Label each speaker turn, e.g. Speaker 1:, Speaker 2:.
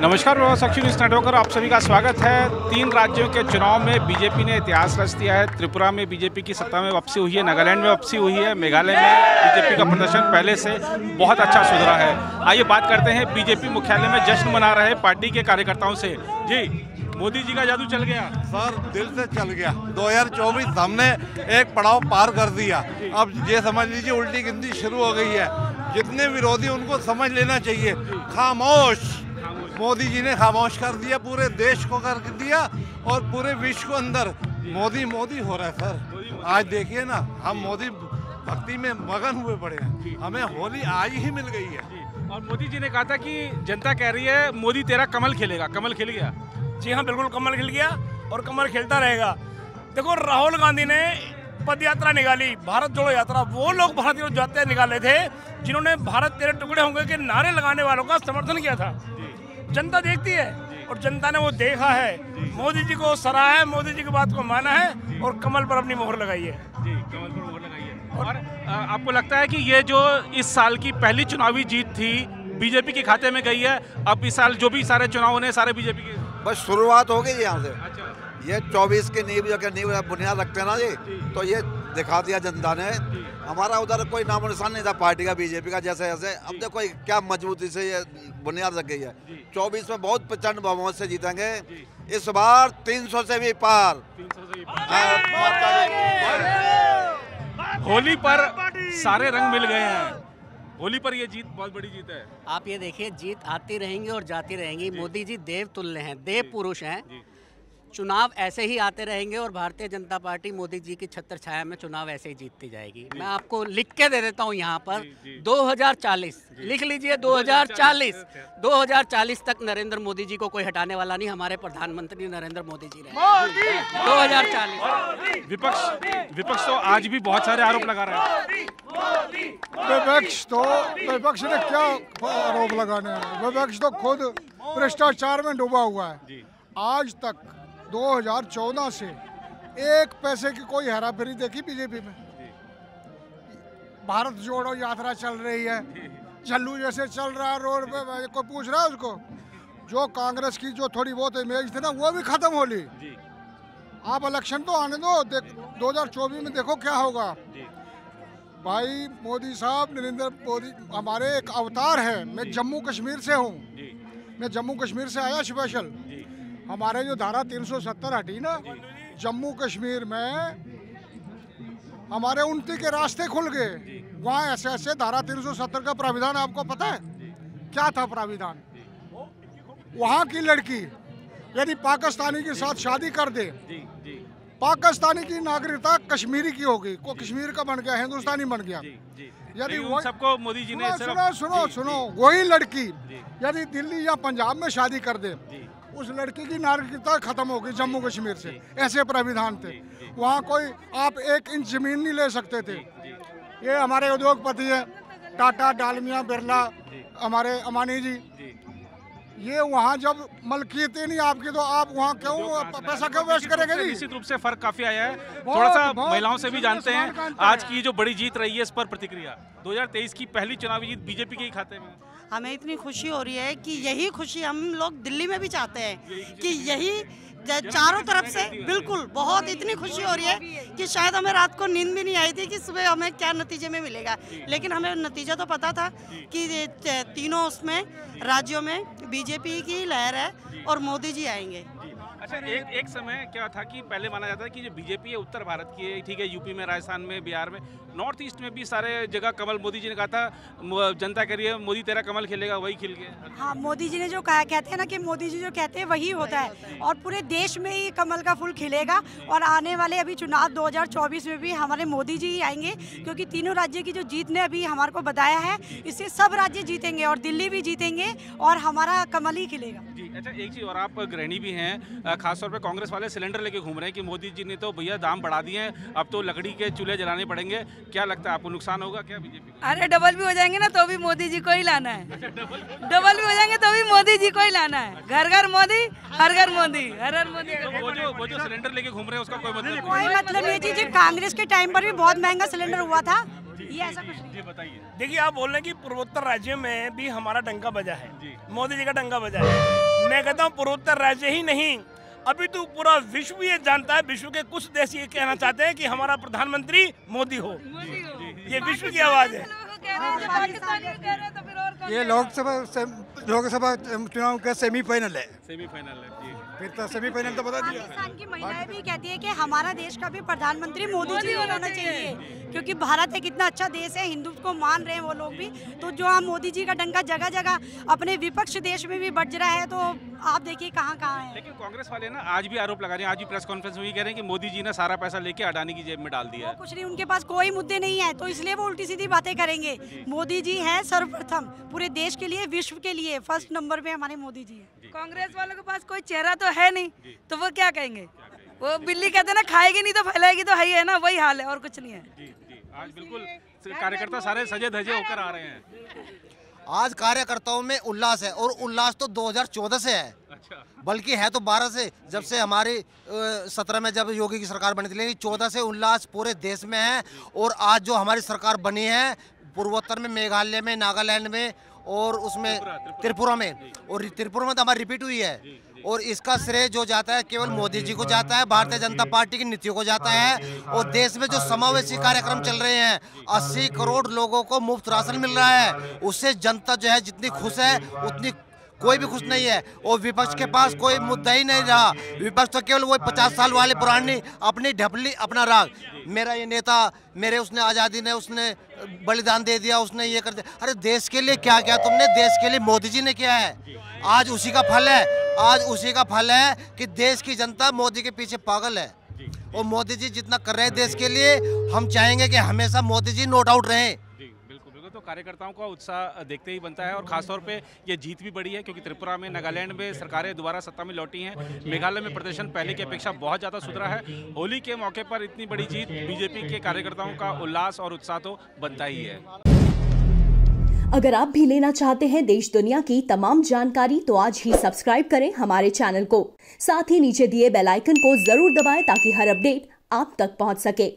Speaker 1: नमस्कार साक्षी news network आप सभी का स्वागत है। तीन राज्यों के चुनाव में बीजेपी ने इतिहास रच दिया है। त्रिपुरा में बीजेपी की सत्ता में वापसी हुई है, नागालैंड में वापसी हुई है, मेघालय में बीजेपी का प्रदर्शन पहले से बहुत अच्छा सुधरा है। आइए बात करते हैं, बीजेपी मुख्यालय में जश्न मना रहे पार्टी के कार्यकर्ताओं से। जी, मोदी जी का जादू चल गया।
Speaker 2: सर, दिल से चल गया। 2024 हमने एक पड़ाव पार कर दिया। अब ये समझ लीजिए, उल्टी गिनती शुरू हो गई है। जितने विरोधी उनको समझ लेना चाहिए। खामोश। मोदी जी ने खामोश कर दिया पूरे देश को कर दिया और पूरे विश्व को अंदर। मोदी मोदी हो रहा है सर। आज देखिए ना हम मोदी भक्ति में मगन हुए पड़े हैं। हमें होली आज ही मिल गई है।
Speaker 1: और मोदी जी ने कहा था कि जनता कह रही है मोदी तेरा कमल खेलेगा। कमल खिल गया।
Speaker 3: जी हाँ बिल्कुल कमल खिल गया और कमल खेलता रहेगा। देखो राहुल गांधी ने पद यात्रा निकाली भारत जोड़ो यात्रा। वो लोग भारत जोड़ो यात्रा निकाले थे जिन्होंने भारत तेरे टुकड़े होंगे के नारे लगाने वालों का समर्थन किया था। जनता देखती है और जनता ने वो देखा है। मोदी जी को सराहा है मोदी जी की बात को माना है और कमल पर अपनी मोहर लगाई है।
Speaker 1: जी कमल पर मोहर लगाई है। और आपको लगता है कि ये जो इस साल की पहली चुनावी जीत थी बीजेपी के खाते में गई है? अब इस साल जो भी सारे चुनाव होने सारे बीजेपी के
Speaker 4: बस शुरुआत हो गई यहाँ से।
Speaker 1: अच्छा।
Speaker 4: ये 24 की नींव जो नींव बुनियाद रखते हैं ना जी। तो ये दिखा दिया जनता ने। हमारा उधर कोई नाम निशान नहीं था पार्टी का बीजेपी का जैसे जैसे। अब देखो क्या मजबूती से ये बुनियाद रख गई है चौबीस में बहुत प्रचंड बहुमत से जीतेंगे। इस बार 300 से भी पार।
Speaker 1: होली पर सारे रंग मिल गए हैं। होली पर ये जीत बहुत बड़ी जीत है।
Speaker 5: आप ये देखिए जीत आती रहेंगी और जाती रहेंगी। मोदी जी देव तुल्य हैं देव पुरुष हैं। चुनाव ऐसे ही आते रहेंगे और भारतीय जनता पार्टी मोदी जी की छत्र छाया में चुनाव ऐसे ही जीतती जाएगी। मैं आपको लिख के दे देता हूँ यहाँ पर जी, जी। 2040 लिख लीजिए 2040 2040 तक नरेंद्र मोदी जी को कोई हटाने वाला नहीं हमारे प्रधानमंत्री नरेंद्र मोदी जी रहे 2040
Speaker 1: विपक्ष विपक्ष तो आज भी बहुत सारे आरोप लगा रहे है।
Speaker 6: विपक्ष तो विपक्ष ने क्या आरोप लगाने हैं? विपक्ष तो खुद भ्रष्टाचार में डूबा हुआ है। आज तक 2014 से एक पैसे की कोई हेराफेरी देखी बीजेपी में? भारत जोड़ो यात्रा चल रही है। झल्लू जैसे चल रहा है रोड पे कोई पूछ रहा है उसको? जो कांग्रेस की जो थोड़ी बहुत इमेज थी ना वो भी खत्म हो ली। आप इलेक्शन तो आने दो देख 2024 में देखो क्या होगा। भाई मोदी साहब नरेंद्र मोदी हमारे एक अवतार है। मैं जम्मू कश्मीर से हूँ। मैं जम्मू कश्मीर से आया स्पेशल हमारे जो धारा 370 हटी ना जम्मू कश्मीर में हमारे उन्नति के रास्ते खुल गए। वहाँ ऐसे ऐसे धारा 370 का प्राविधान आपको पता है? क्या था प्राविधान? वहाँ की लड़की यदि पाकिस्तानी के साथ शादी कर दे पाकिस्तानी की नागरिकता कश्मीरी की होगी को कश्मीर का बन गया हिंदुस्तानी बन गया।
Speaker 1: यदि सबको मोदी जी ने
Speaker 6: सुनो सुनो सुनो वही लड़की यदि दिल्ली या पंजाब में शादी कर दे उस लड़की की नागरिकता खत्म होगी जम्मू कश्मीर से ऐसे प्राविधान थे। वहाँ कोई आप एक इंच ज़मीन नहीं ले सकते थे। ये हमारे उद्योगपति हैं टाटा डालमिया बिरला हमारे अमानी जी। ये वहाँ जब मलकियत ही नहीं आपकी तो आप वहाँ क्यों पैसा क्यों वेस्ट करेंगे
Speaker 1: निश्चित रूप से फ़र्क काफ़ी आया है। थोड़ा सा महिलाओं से भी जानते हैं आज की जो बड़ी जीत रही है इस पर प्रतिक्रिया। 2023 की पहली चुनावी जीत बीजेपी के ही खाते में।
Speaker 7: हमें इतनी खुशी हो रही है कि यही खुशी हम लोग दिल्ली में भी चाहते हैं कि यही चारों तरफ़ से बिल्कुल बहुत इतनी खुशी हो रही है कि शायद हमें रात को नींद भी नहीं आई थी कि सुबह हमें क्या नतीजे में मिलेगा। लेकिन हमें नतीजा तो पता था कि तीनों उसमें, राज्यों में, बीजेपी की लहर है और मोदी जी आएँगे।
Speaker 1: अच्छा एक एक समय क्या था कि पहले माना जाता है कि जो बीजेपी है उत्तर भारत की है ठीक है यूपी में राजस्थान में बिहार में नॉर्थ ईस्ट में भी सारे जगह कमल मोदी जी ने कहा था जनता कह रही है मोदी तेरा कमल खेलेगा वही खिल गया।
Speaker 7: हाँ मोदी जी ने जो कहा कहते हैं ना कि मोदी जी जो कहते हैं वही होता है। और पूरे देश में ही कमल का फूल खिलेगा। और आने वाले अभी चुनाव 2024 में भी हमारे मोदी जी ही आएँगे क्योंकि तीनों राज्य की जो जीत ने अभी हमारे को बताया है इससे सब राज्य जीतेंगे और दिल्ली भी जीतेंगे और हमारा कमल ही खिलेगा।
Speaker 1: अच्छा एक चीज़ और आप गृहिणी भी हैं खासतौर पर कांग्रेस वाले सिलेंडर लेके घूम रहे हैं कि मोदी जी ने तो भैया दाम बढ़ा दिए हैं अब तो लकड़ी के चूल्हे जलाने पड़ेंगे। क्या लगता है आपको नुकसान होगा क्या बीजेपी
Speaker 8: अरे डबल भी हो जाएँगे ना तो भी मोदी जी को ही लाना है। डबल? भी हो जाएँगे तो भी मोदी जी को ही लाना है। घर घर मोदी हर घर मोदी हर हर मोदी।
Speaker 1: तो वो जो वो जो सिलेंडर लेके घूम रहे हैं उसका कोई मतलब
Speaker 7: कोई मतलब नहीं जी कांग्रेस के टाइम पर भी बहुत महँगा सिलेंडर हुआ था। ये ऐसा कुछ नहीं।
Speaker 1: जी बताइए।
Speaker 3: देखिए आप बोल रहे हैं कि पूर्वोत्तर राज्यों में भी हमारा डंका बजा है। मोदी जी का डंका बजा है। मैं कहता हूँ पूर्वोत्तर राज्य ही नहीं। अभी तो पूरा विश्व ये जानता है विश्व के कुछ देश ये कहना चाहते हैं कि हमारा प्रधानमंत्री मोदी हो। ये विश्व की आवाज़ है।
Speaker 6: ये लोकसभा लोकसभा चुनाव का सेमीफाइनल है।
Speaker 1: सेमीफाइनल है जी।
Speaker 6: फिर तो सेमीफाइनल तो बता दिया।
Speaker 7: पाकिस्तान की महिलाएँ भी कहती है कि हमारा देश का भी प्रधानमंत्री मोदी जी होना चाहिए। क्योंकि भारत एक इतना अच्छा देश है हिंदू को मान रहे हैं वो लोग भी। तो जो हम मोदी जी का डंका जगह जगह अपने विपक्ष देश में भी बज रहा है तो आप देखिए कहाँ कहाँ है।
Speaker 1: लेकिन कांग्रेस वाले ना आज भी आरोप लगा रहे हैं आज भी प्रेस कॉन्फ्रेंस में कह रहे हैं कि मोदी जी ने सारा पैसा लेके अडानी की जेब में डाल दिया है।
Speaker 7: कुछ नहीं उनके पास कोई मुद्दे नहीं है तो इसलिए वो उल्टी सीधी बातें करेंगे। मोदी जी हैं सर्वप्रथम पूरे देश के लिए विश्व के लिए। फ़र्स्ट नंबर पे हमारे मोदी जी है।
Speaker 8: कांग्रेस वालों के पास कोई चेहरा तो है नहीं तो वो क्या कहेंगे? वो बिल्ली कहते हैं ना खाएगी नहीं तो फैलाएगी तो है ही है ना वही हाल है और कुछ नहीं है।
Speaker 1: जी जी। आज बिल्कुल कार्यकर्ता सारे सजे धजे होकर आ रहे हैं।
Speaker 9: आज कार्यकर्ताओं में उल्लास है और उल्लास तो 2014 से है।
Speaker 1: अच्छा।
Speaker 9: बल्कि है तो 12 से जब से हमारी सत्रह में जब योगी की सरकार बनी थी लेकिन चौदह से उल्लास पूरे देश में है और आज जो हमारी सरकार बनी है पूर्वोत्तर में मेघालय में नागालैंड में और उसमें त्रिपुरा में। और त्रिपुरा में तो हमारी रिपीट हुई है। और इसका श्रेय जो जाता है केवल मोदी जी को जाता है भारतीय जनता पार्टी की नीतियों को जाता है। और देश में जो समावेशी कार्यक्रम चल रहे हैं 80 करोड़ लोगों को मुफ़्त राशन मिल रहा है। उससे जनता जो है जितनी खुश है उतनी कोई भी खुश नहीं है। और विपक्ष के पास कोई मुद्दा ही नहीं रहा। विपक्ष तो केवल वही पचास साल वाले पुरानी अपनी ढपली, अपना राग। मेरा ये नेता, मेरे उसने आज़ादी ने उसने बलिदान दे दिया, उसने ये कर दिया। अरे देश के लिए क्या किया तुमने? देश के लिए मोदी जी ने किया है। आज उसी का फल है। आज उसी का फल है कि देश की जनता मोदी के पीछे पागल है। और मोदी जी जितना कर रहे हैं देश के लिए, हम चाहेंगे कि हमेशा मोदी जी नोट आउट रहें
Speaker 1: जी बिल्कुल बिल्कुल तो कार्यकर्ताओं का उत्साह देखते ही बनता है और खासतौर पे ये जीत भी बड़ी है, क्योंकि त्रिपुरा में नागालैंड में सरकारें दोबारा सत्ता में लौटी हैं। मेघालय में प्रदर्शन पहले की अपेक्षा बहुत ज़्यादा सुधरा है। होली के मौके पर इतनी बड़ी जीत बीजेपी के कार्यकर्ताओं का उल्लास और उत्साह तो बनता ही है।
Speaker 10: अगर आप भी लेना चाहते हैं देश दुनिया की तमाम जानकारी तो आज ही सब्सक्राइब करें हमारे चैनल को। साथ ही नीचे दिए बेल आइकन को ज़रूर दबाएँ ताकि हर अपडेट आप तक पहुँच सके।